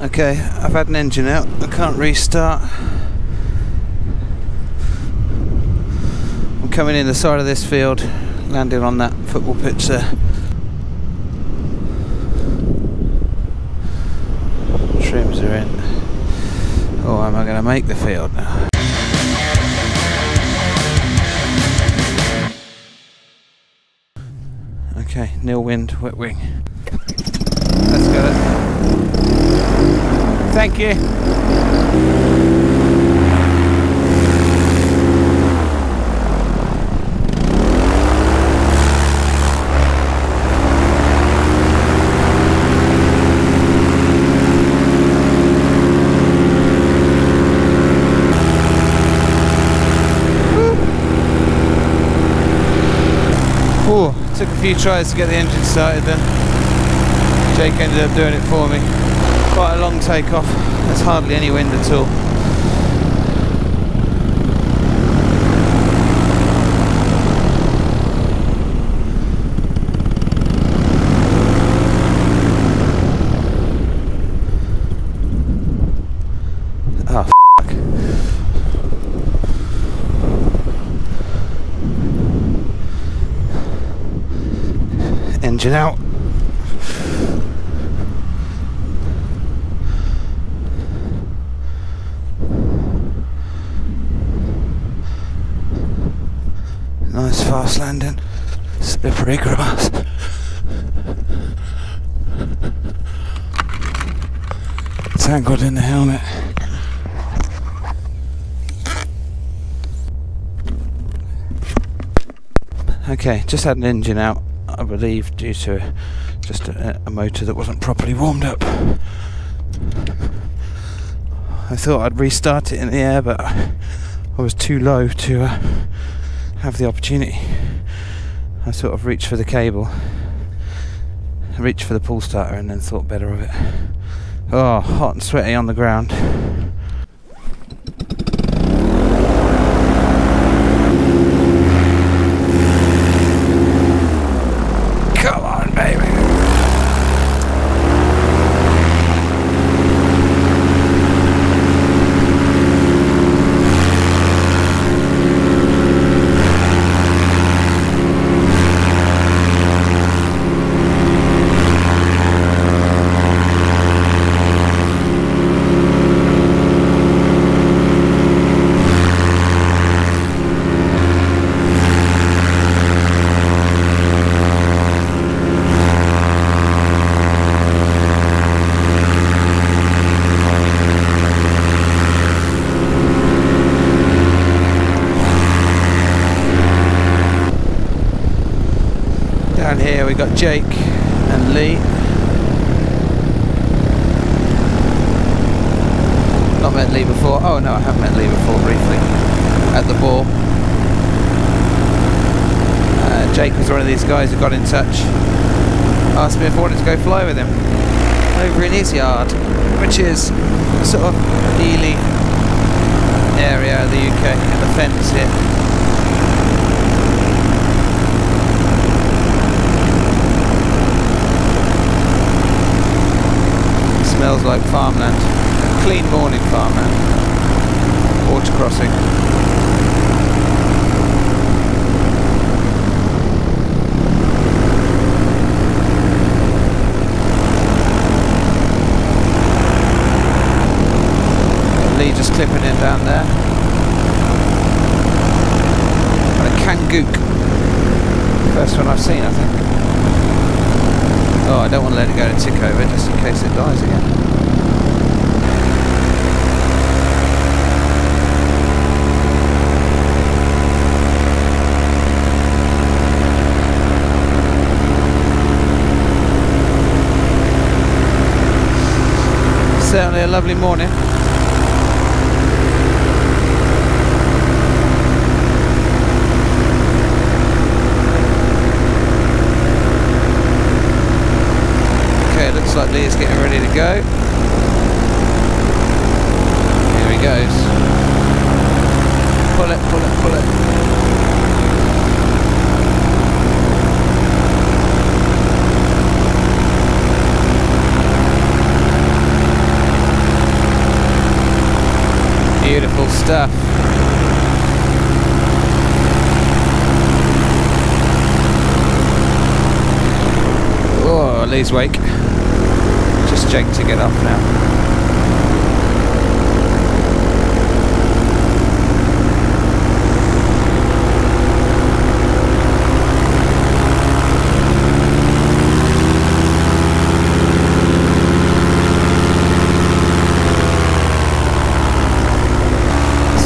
Okay, I've had an engine out. I can't restart. I'm coming in the side of this field, landing on that football pitch there. Trims are in. Oh, am I going to make the field now? Okay, nil wind, wet wing. Let's get it. Thank you. Took a few tries to get the engine started then. Jake ended up doing it for me. Quite a long takeoff. There's hardly any wind at all. Oh. Engine out. Nice fast landing. Slippery grass. Tangled in the helmet. Okay, just had an engine out, I believe, due to just a, a motor that wasn't properly warmed up. I thought I'd restart it in the air, but I was too low to uh, have the opportunity. I sort of reached for the cable, reached for the pull starter, and then thought better of it. Oh, hot and sweaty on the ground. Come on, baby. Down here we got Jake and Lee. Not met Lee before. Oh no, I have met Lee before briefly at the ball. Uh, Jake was one of these guys who got in touch, asked me if I wanted to go fly with him over in his yard, which is sort of Ely area of the UK, the Fens here. Smells like farmland. Clean morning farmland. Water crossing. Lee just clipping in down there. And a Kangook. First one I've seen, I think. Oh, I don't want to let it go to tick over just in case it dies again. Certainly a lovely morning. Like Lee's getting ready to go. Here he goes. Pull it, pull it, pull it. Beautiful stuff. Oh, Lee's wake. Just Jake to get up now.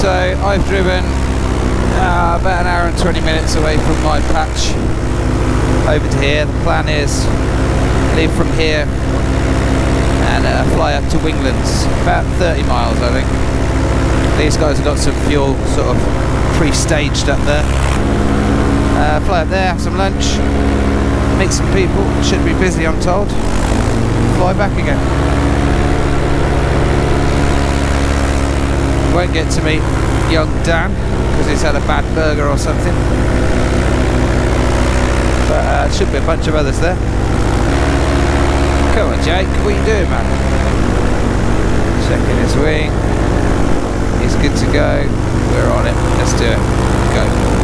So I've driven uh, about an hour and 20 minutes away from my patch over to here. The plan is leave from here and uh, fly up to Winglands, about 30 miles I think. These guys have got some fuel sort of pre-staged up there. Uh, fly up there, have some lunch, meet some people, should be busy I'm told, fly back again. Won't get to meet young Dan because he's had a bad burger or something. But uh, should be a bunch of others there. Come on, Jake. What are you doing, man? Checking his wing. He's good to go. We're on it. Let's do it. Go.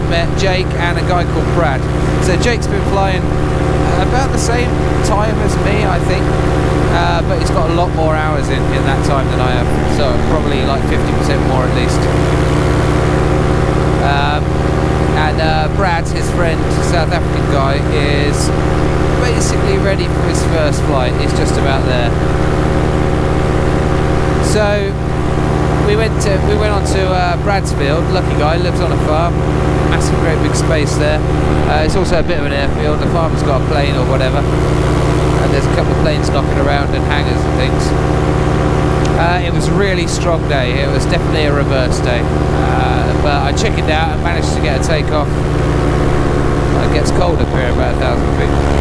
I met Jake and a guy called Brad. So Jake's been flying about the same time as me, I think. Uh, but he's got a lot more hours in, in that time than I have. So probably like 50% more at least. Um, and uh, Brad, his friend, South African guy, is basically ready for his first flight. He's just about there. So we went to we went on to uh, Bradsfield. Lucky guy lives on a farm, massive, great big space there. Uh, it's also a bit of an airfield. The farmer's got a plane or whatever, and there's a couple of planes knocking around and hangars and things. Uh, it was a really strong day. It was definitely a reverse day. Uh, but I chickened out and managed to get a takeoff. It gets cold up here about a thousand feet.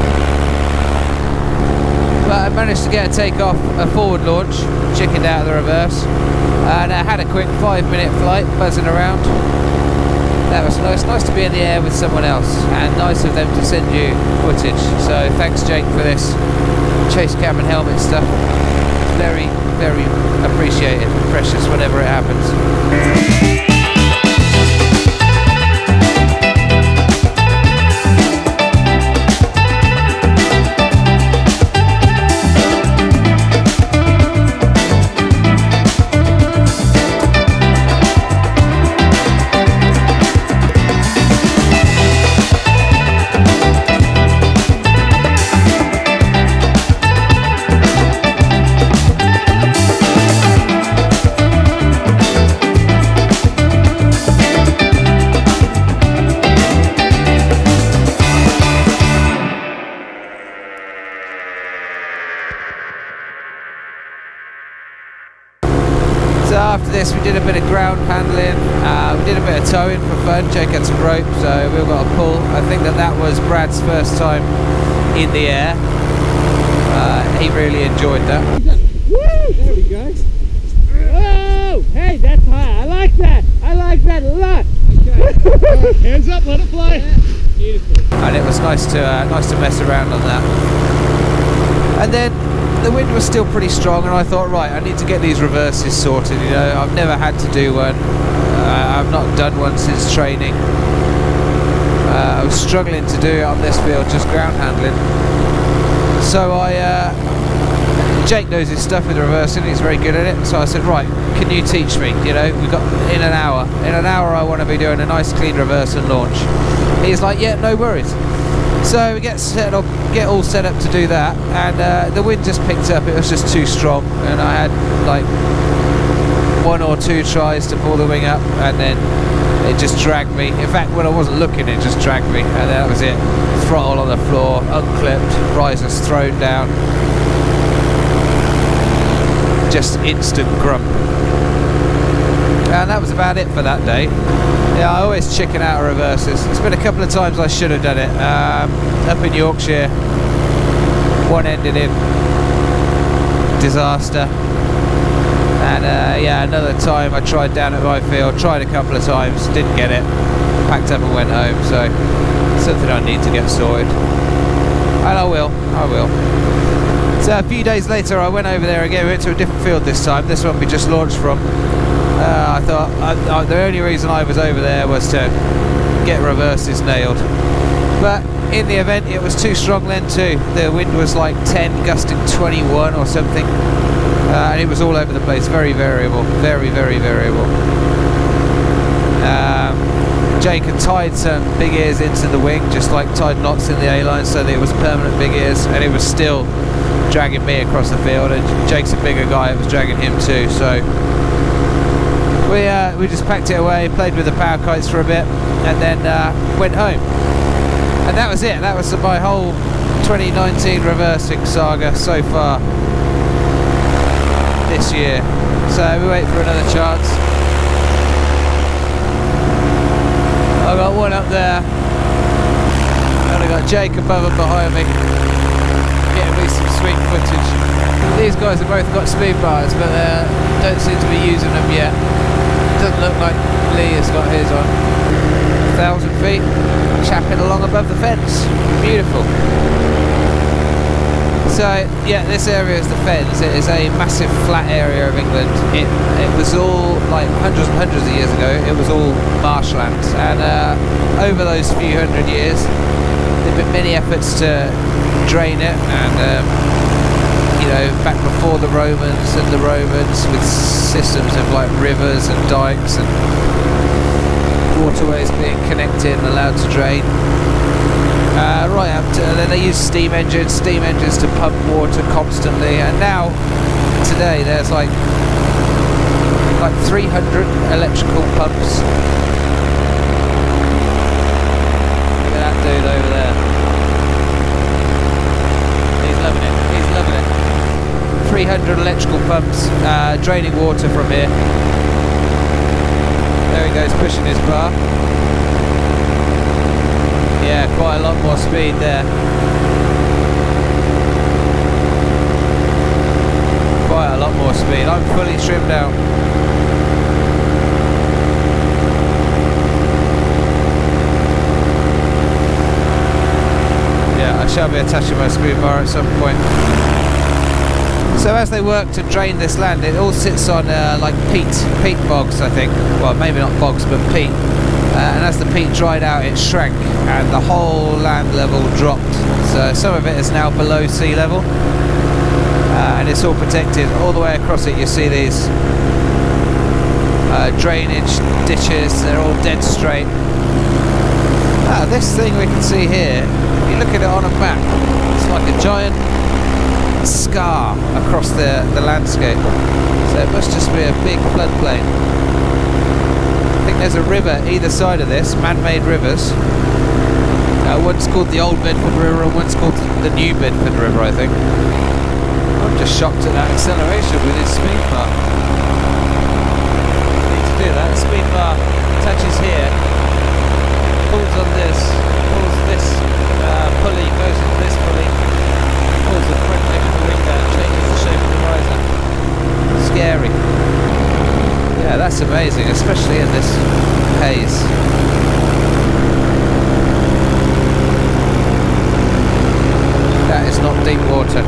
I managed to get a takeoff, a forward launch, chickened out of the reverse. And I had a quick five minute flight buzzing around. That was nice. Nice to be in the air with someone else and nice of them to send you footage. So thanks Jake for this chase cam and helmet stuff. Very, very appreciated. Precious whenever it happens. Handling, uh, we did a bit of towing for fun, Jake had some rope so we all got a pull. I think that that was Brad's first time in the air. Uh, he really enjoyed that. Woo! There we go. Oh! Hey, that's high. I like that. I like that a lot. Okay. hands up, let it fly. Yeah. Beautiful. And it was nice to uh, nice to mess around on that. And then the wind was still pretty strong, and I thought, right, I need to get these reverses sorted. You know, I've never had to do one. Uh, I've not done one since training. Uh, I was struggling to do it on this field, just ground handling. So I, uh, Jake knows his stuff with reversing. He's very good at it. So I said, right, can you teach me? You know, we've got in an hour. In an hour, I want to be doing a nice clean reverse and launch. He's like, yeah, no worries. So we get set up, get all set up to do that, and uh, the wind just picked up. It was just too strong, and I had like one or two tries to pull the wing up, and then it just dragged me. In fact, when I wasn't looking, it just dragged me, and that was it. Throttle on the floor, unclipped, risers thrown down, just instant grump. And that was about it for that day. Yeah, I always chicken out of reverses. It's been a couple of times I should have done it. Um, up in Yorkshire, one ended in disaster. And uh, yeah, another time I tried down at my field, tried a couple of times, didn't get it. Packed up and went home, so something I need to get sorted. And I will, I will. So a few days later I went over there again, we went to a different field this time, this one we just launched from. Uh, I thought I, I, the only reason I was over there was to get reverses nailed. But in the event it was too strong then too. The wind was like 10 gusting 21 or something. Uh, and it was all over the place, very variable, very, very variable. Um, Jake had tied some big ears into the wing, just like tied knots in the A-line so that it was permanent big ears, and it was still dragging me across the field, and Jake's a bigger guy, it was dragging him too, so we, uh, we just packed it away, played with the power kites for a bit, and then uh, went home. And that was it, that was my whole 2019 reversing saga so far this year. So we wait for another chance. I got one up there, and I got Jake above and behind me, getting me some sweet footage. These guys have both got speed bars, but they don't seem to be using them yet. Doesn't look like Lee has got his on. A thousand feet, chapping along above the Fens. Beautiful. So yeah, this area is the Fens. It is a massive flat area of England. It it was all like hundreds and hundreds of years ago. It was all marshland, and uh, over those few hundred years, there've been many efforts to drain it, and um, you know, back before the Romans and the Romans, with systems of like rivers and dikes and waterways being connected and allowed to drain. Uh, right up to, then they use steam engines, steam engines to pump water constantly, and now today there's like like 300 electrical pumps. Look at that dude over there. He's loving it. He's loving it. 300 electrical pumps uh, draining water from here. There he goes, pushing his bar. Yeah, quite a lot more speed there. Quite a lot more speed. I'm fully trimmed out. Yeah, I shall be attaching my speed bar at some point. So as they work to drain this land, it all sits on uh, like peat, peat bogs, I think. Well, maybe not bogs, but peat. Uh, and as the peat dried out it shrank and the whole land level dropped. So some of it is now below sea level. Uh, and it's all protected. All the way across it you see these uh, drainage ditches. They're all dead straight. Ah, this thing we can see here if you look at it on a map it's like a giant scar across the, the landscape. So it must just be a big floodplain. I think there's a river either side of this, man-made rivers. Uh, one's called the Old Bedford River and one's called the New Bedford River, I think. I'm just shocked at that acceleration with his speed bar. Need to do that. The speed bar touches here, pulls on this, pulls this uh, pulley, goes on this pulley, pulls the changes the shape of the. Scary. Yeah, that's amazing, especially in this haze. That is not deep water.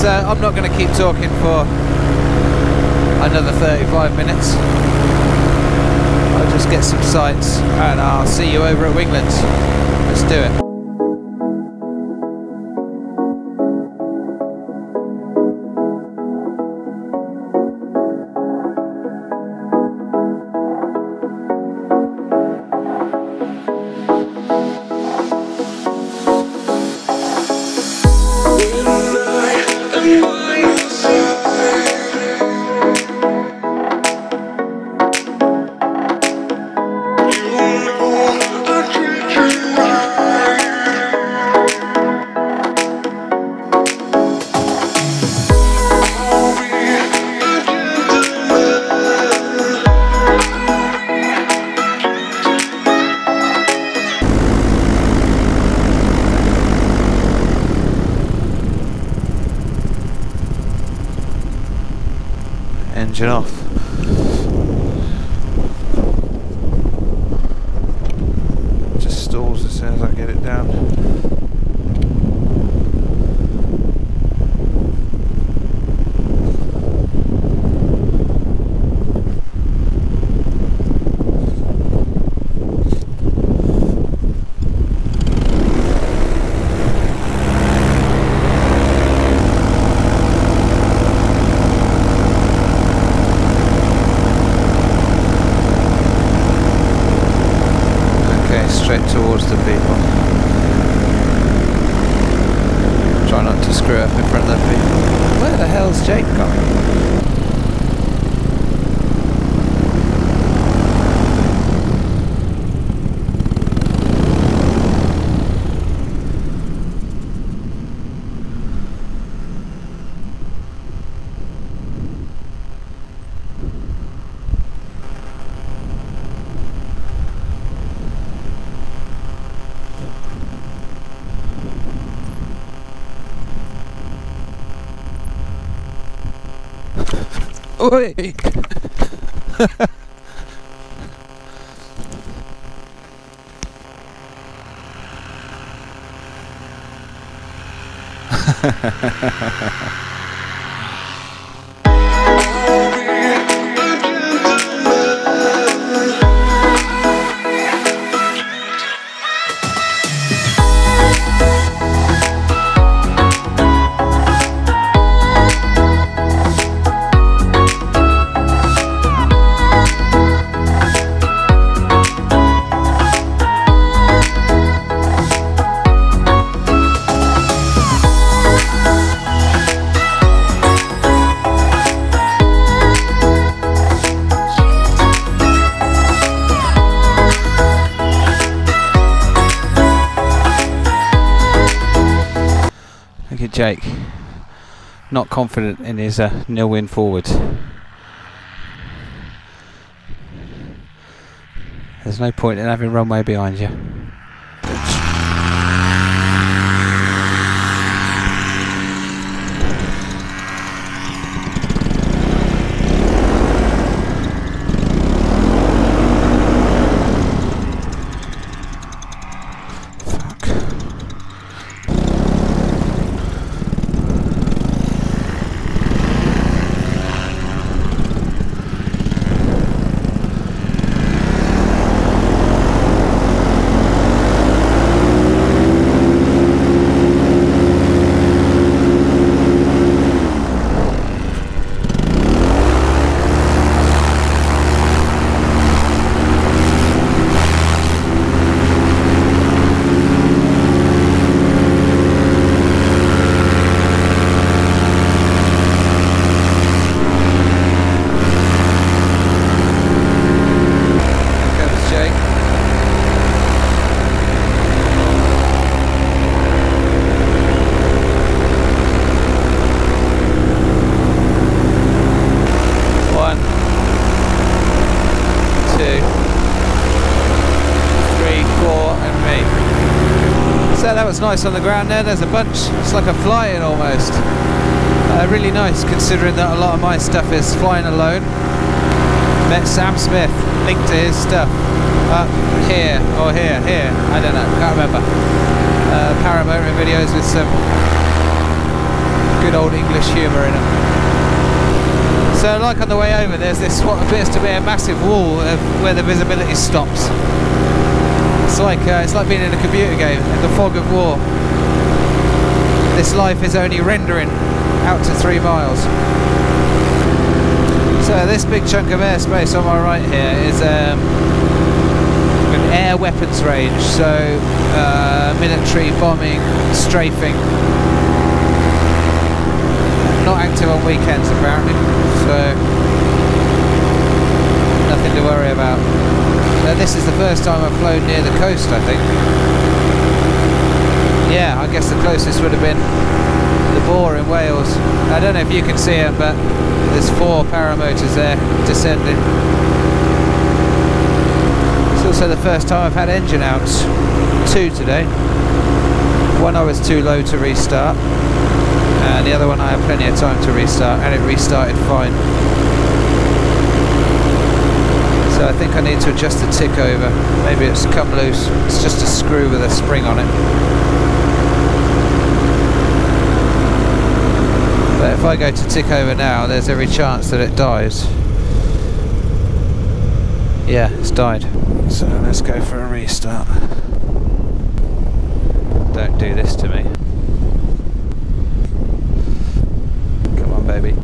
So I'm not going to keep talking for another 35 minutes. I'll just get some sights and I'll see you over at Winglands. Let's do it. Just stalls as soon as I get it down. Okay, straight towards the people. Try not to screw up in front of the people. Where the hell's Jake going? Oi! Jake. Not confident in his uh, nil wind forward. There's no point in having runway behind you. Fuck. Here comes Jake. One, two, three, four, and me. So that was nice on the ground there. There's a bunch. It's like a fly-in almost. Uh, really nice considering that a lot of my stuff is flying alone. Met Sam Smith, linked to his stuff up here or here, here, I don't know, can't remember. Uh, videos with some good old English humour in them. So like on the way over there's this what appears to be a massive wall of where the visibility stops. It's like uh, it's like being in a computer game in the fog of war. This life is only rendering out to three miles. So this big chunk of airspace on my right here is um, an air weapons range, so uh, military bombing, strafing. Not active on weekends apparently, so nothing to worry about. Uh, this is the first time I've flown near the coast, I think. Yeah, I guess the closest would have been the Bore in Wales. I don't know if you can see it, but there's four paramotors there descending. It's also the first time I've had engine outs. Two today. One I was too low to restart, and the other one I had plenty of time to restart, and it restarted fine. So I think I need to adjust the tick over. Maybe it's come loose. It's just a screw with a spring on it. But if I go to tick over now, there's every chance that it dies. Yeah, it's died. So let's go for a restart. Don't do this to me. Come on, baby.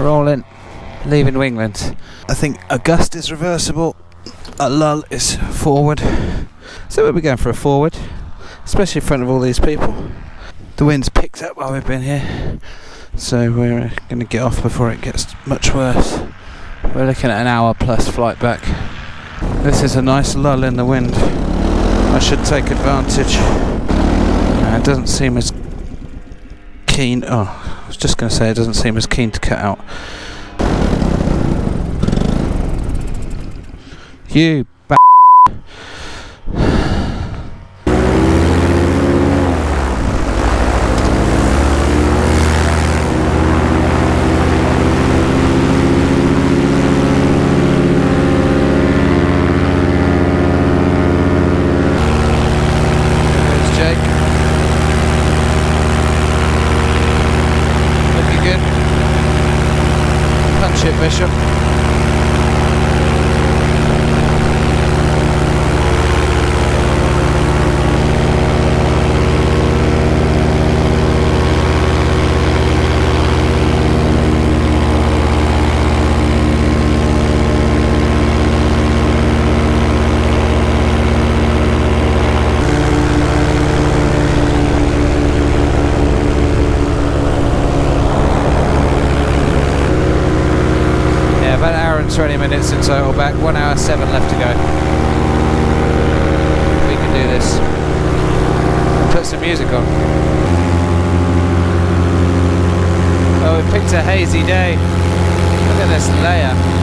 In. Leaving New England. I think a gust is reversible. A lull is forward. So we'll be going for a forward, especially in front of all these people. The wind's picked up while we've been here, so we're going to get off before it gets much worse. We're looking at an hour plus flight back. This is a nice lull in the wind. I should take advantage. Uh, it doesn't seem as keen. Oh, was just going to say it doesn't seem as keen to cut out. You b- There's Jake. Looking good. Punch it, Bishop. Yeah, about an hour and 20 minutes in total back. One hour, seven left to go. We can do this. Put some music on. Oh, we picked a hazy day. Look at this layer.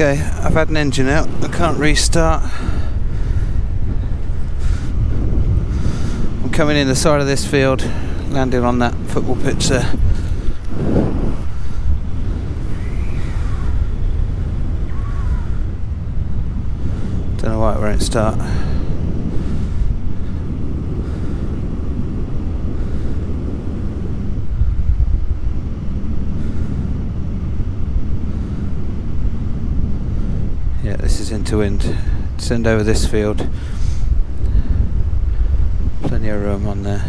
Okay, I've had an engine out. I can't restart. I'm coming in the side of this field, landing on that football pitch there. Don't know why it won't start. Yeah, this is into wind. Send over this field. Plenty of room on there.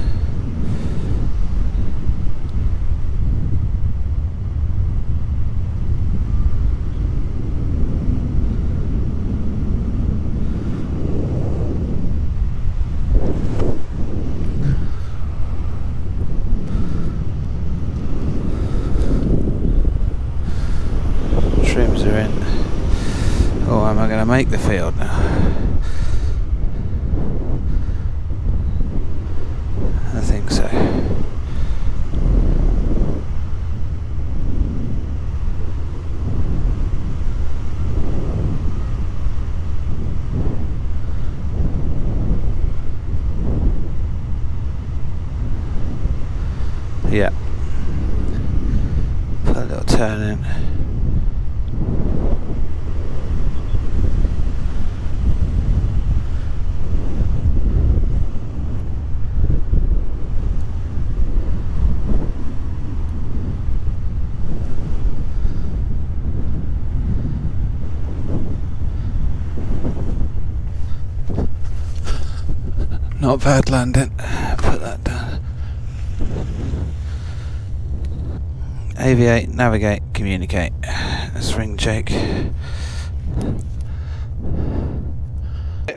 Are in. Oh, am I going to make the field now? I think so. Yeah. Put a little turn in. Not bad landing. Put that down. Aviate, navigate, communicate. Let's ring Jake.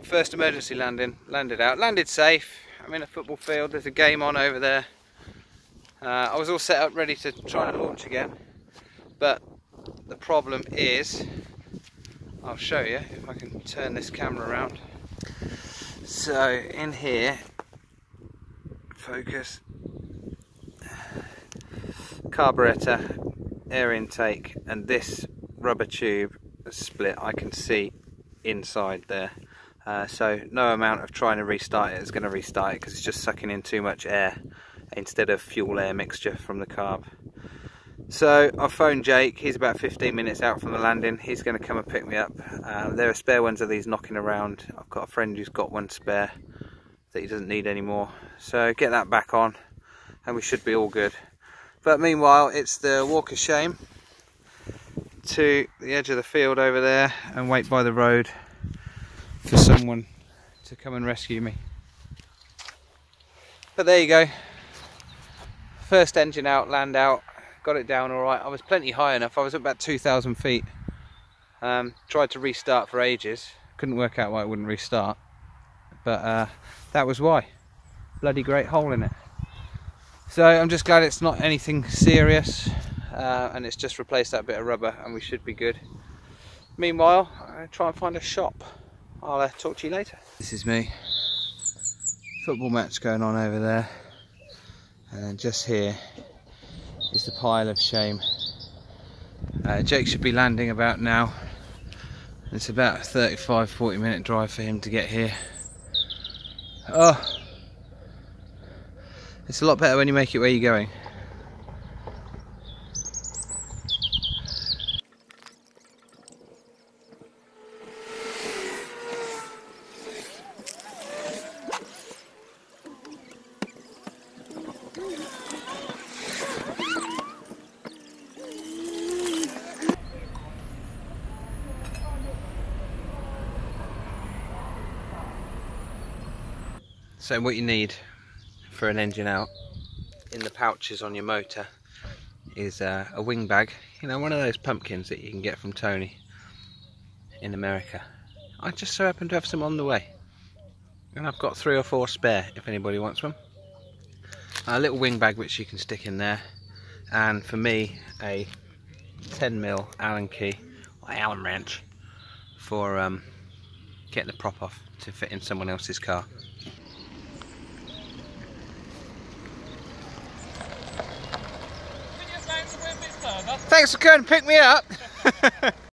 First emergency landing. Landed out. Landed safe. I'm in a football field. There's a game on over there. Uh, I was all set up ready to try and launch again. But the problem is, I'll show you if I can turn this camera around. So in here, focus, carburetor, air intake, and this rubber tube split I can see inside there. Uh, so no amount of trying to restart it is going to restart it because it's just sucking in too much air. instead of fuel air mixture from the carb. So I phoned Jake, he's about 15 minutes out from the landing, he's going to come and pick me up. Uh, there are spare ones of these knocking around, I've got a friend who's got one spare that he doesn't need anymore. So get that back on and we should be all good. But meanwhile it's the walk of shame to the edge of the field over there and wait by the road for someone to come and rescue me. But there you go. First engine out, land out, got it down all right. I was plenty high enough. I was at about 2,000 feet. Um, tried to restart for ages. Couldn't work out why it wouldn't restart. But uh, that was why. Bloody great hole in it. So I'm just glad it's not anything serious. Uh, and it's just replaced that bit of rubber and we should be good. Meanwhile, I try and find a shop. I'll uh, talk to you later. This is me. Football match going on over there. And then just here is the pile of shame. Uh, Jake should be landing about now. It's about a 35 40 minute drive for him to get here. Oh, it's a lot better when you make it where you're going. So what you need for an engine out in the pouches on your motor is uh, a wing bag, you know one of those pumpkins that you can get from Tony in America. I just so happen to have some on the way and I've got three or four spare if anybody wants one. A little wing bag which you can stick in there and for me a 10mm Allen key or Allen wrench for um, getting the prop off to fit in someone else's car. Thanks for coming to pick me up.